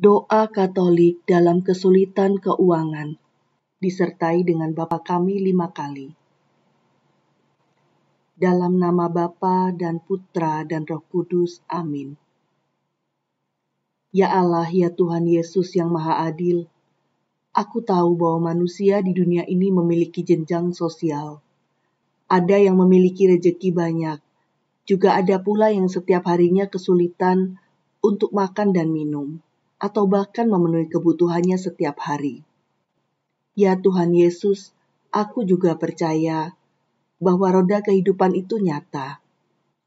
Doa Katolik dalam kesulitan keuangan disertai dengan Bapa kami lima kali. Dalam nama Bapa dan Putra dan Roh Kudus. Amin. Ya Allah, ya Tuhan Yesus yang Maha Adil, aku tahu bahwa manusia di dunia ini memiliki jenjang sosial. Ada yang memiliki rejeki banyak, juga ada pula yang setiap harinya kesulitan untuk makan dan minum atau bahkan memenuhi kebutuhannya setiap hari. Ya Tuhan Yesus, aku juga percaya bahwa roda kehidupan itu nyata.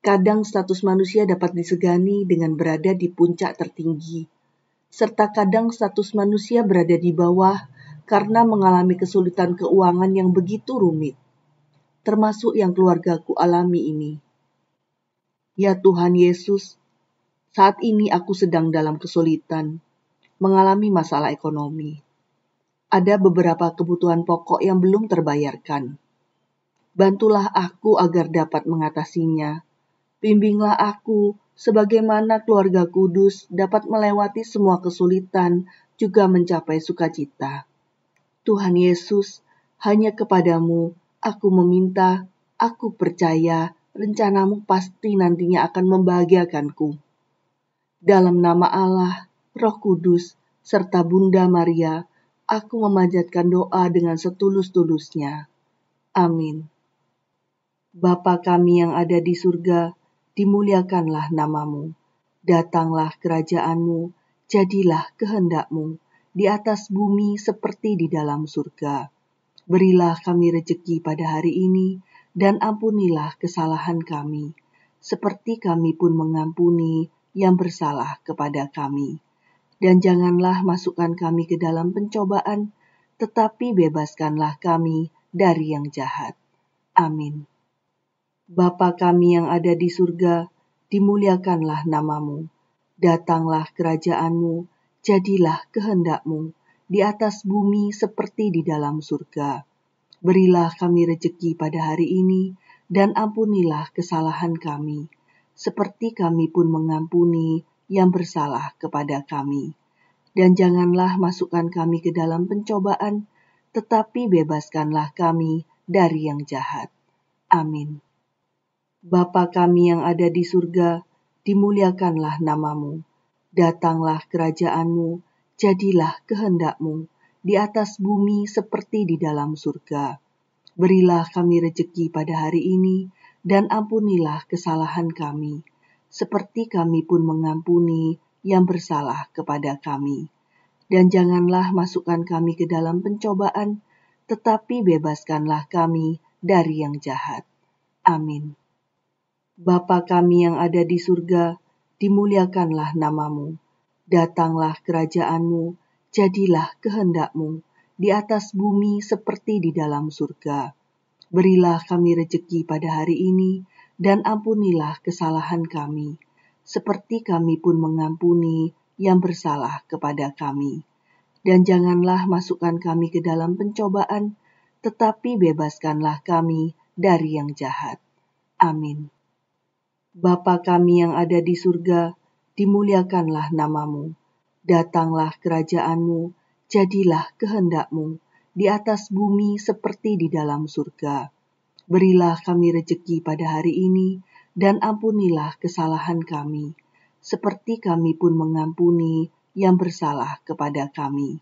Kadang status manusia dapat disegani dengan berada di puncak tertinggi, serta kadang status manusia berada di bawah karena mengalami kesulitan keuangan yang begitu rumit, termasuk yang keluargaku alami ini. Ya Tuhan Yesus, saat ini aku sedang dalam kesulitan, mengalami masalah ekonomi. Ada beberapa kebutuhan pokok yang belum terbayarkan. Bantulah aku agar dapat mengatasinya. Bimbinglah aku sebagaimana keluarga kudus dapat melewati semua kesulitan juga mencapai sukacita. Tuhan Yesus, hanya kepadamu aku meminta, aku percaya rencanamu pasti nantinya akan membahagiakanku dalam nama Allah, Roh Kudus, serta Bunda Maria, aku memanjatkan doa dengan setulus-tulusnya. Amin. Bapa kami yang ada di surga, dimuliakanlah namamu. Datanglah kerajaanmu, jadilah kehendakmu, di atas bumi seperti di dalam surga. Berilah kami rejeki pada hari ini, dan ampunilah kesalahan kami, seperti kami pun mengampuni yang bersalah kepada kami. Dan janganlah masukkan kami ke dalam pencobaan, tetapi bebaskanlah kami dari yang jahat. Amin. Bapa kami yang ada di surga, dimuliakanlah namamu. Datanglah kerajaanmu, jadilah kehendakmu, di atas bumi seperti di dalam surga. Berilah kami rejeki pada hari ini, dan ampunilah kesalahan kami, seperti kami pun mengampuni yang bersalah kepada kami. Dan janganlah masukkan kami ke dalam pencobaan, tetapi bebaskanlah kami dari yang jahat. Amin. Bapa kami yang ada di surga, dimuliakanlah namamu. Datanglah kerajaanmu, jadilah kehendakmu, di atas bumi seperti di dalam surga. Berilah kami rejeki pada hari ini, dan ampunilah kesalahan kami, seperti kami pun mengampuni yang bersalah kepada kami. Dan janganlah masukkan kami ke dalam pencobaan, tetapi bebaskanlah kami dari yang jahat. Amin. Bapa kami yang ada di surga, dimuliakanlah namamu. Datanglah kerajaanmu, jadilah kehendakmu, di atas bumi seperti di dalam surga Berilah kami rejeki pada hari ini, dan ampunilah kesalahan kami, seperti kami pun mengampuni yang bersalah kepada kami. Dan janganlah masukkan kami ke dalam pencobaan, tetapi bebaskanlah kami dari yang jahat. Amin. Bapa kami yang ada di surga, dimuliakanlah namamu. Datanglah kerajaanmu, jadilah kehendakmu di atas bumi seperti di dalam surga. Berilah kami rejeki pada hari ini, dan ampunilah kesalahan kami, seperti kami pun mengampuni yang bersalah kepada kami.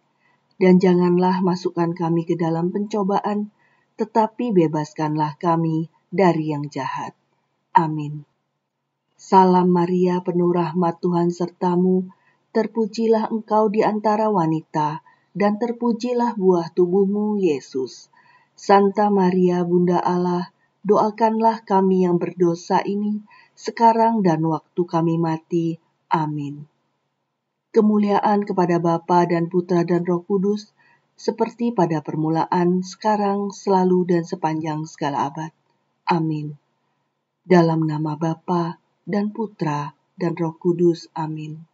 Dan janganlah masukkan kami ke dalam pencobaan, tetapi bebaskanlah kami dari yang jahat. Amin. Salam Maria, penuh rahmat Tuhan sertamu, terpujilah engkau di antara wanita, dan terpujilah buah tubuhmu, Yesus. Santa Maria, Bunda Allah, doakanlah kami yang berdosa ini, sekarang dan waktu kami mati. Amin. Kemuliaan kepada Bapa dan Putra dan Roh Kudus, seperti pada permulaan, sekarang, selalu, dan sepanjang segala abad. Amin. Dalam nama Bapa dan Putra dan Roh Kudus. Amin.